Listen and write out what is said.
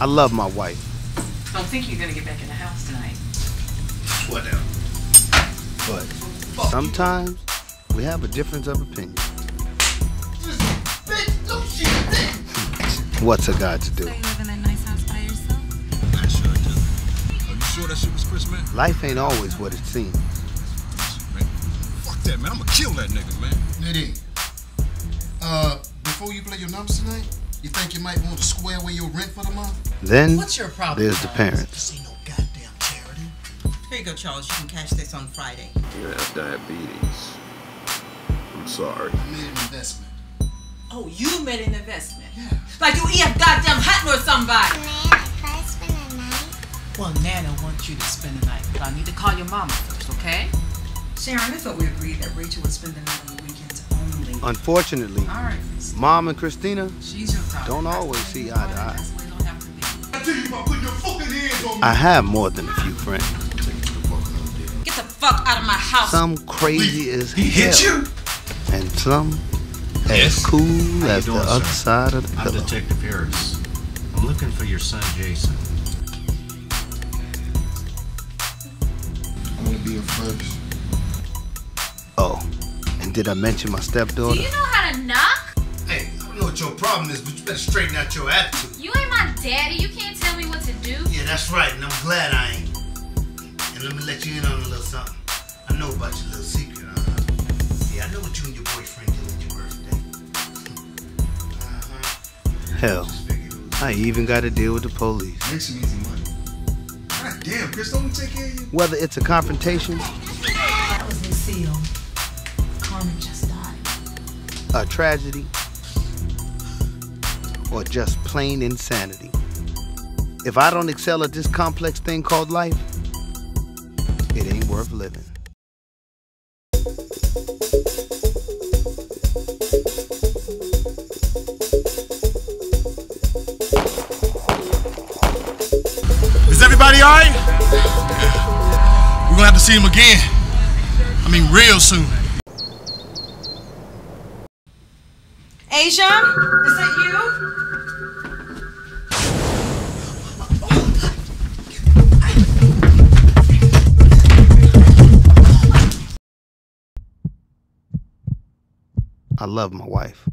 I love my wife. Don't think you're gonna get back in the house tonight. Whatever. But sometimes we have a difference of opinion. What's a guy to do? So you live in a nice house by yourself? I sure do. Are you sure that shit was Chris, man? Life ain't always what it seems. Man, fuck that, man. I'ma kill that nigga, man. Nitty, uh, before you play your numbers tonight, you think you might want to square away your rent for the month? Then What's your problem? there's the parents. This no goddamn charity. Here you go, Charles. You can cash this on Friday. You have diabetes. I'm sorry. I made an investment. Oh, you made an investment. Yeah. Like you eat a goddamn hat or somebody. Man, can I spend the night? Well, Nana wants you to spend the night, but I need to call your mama first, okay? Sharon, I thought we agreed that Rachel would spend the night on the weekends only. Unfortunately, All right, Miss. Mom and Christina She's your daughter. don't always see eye to eye. That's the way it'll have to be. I tell you about putting your fucking hands on me. I have more than a few friends. Get the fuck out of my house. Some crazy as He hell, hit you? and some Yes. as cool How you as doing, the other sir? side of the I'm. Detective Harris. I'm looking for your son, Jason. I want to be your first. Oh, and did I mention my stepdaughter? Do stepdaughter? you know how to knock? Hey, I don't know what your problem is, but you better straighten out your attitude. You ain't my daddy. You can't tell me what to do. Yeah, that's right, and I'm glad I ain't. And let me let you in on a little something. I know about your little secret, huh? Yeah, I know what you and your boyfriend did on your birthday. uh-huh. Hell, Just figured it was- I even got to deal with the police. Make some easy money. God damn, Chris, don't we take care of you? Whether it's a confrontation, That was Lucille. A tragedy, or just plain insanity. If I don't excel at this complex thing called life, it ain't worth living. Is everybody all right? We're gonna have to see him again. I mean, real soon. Asia, is that you? I love my wife.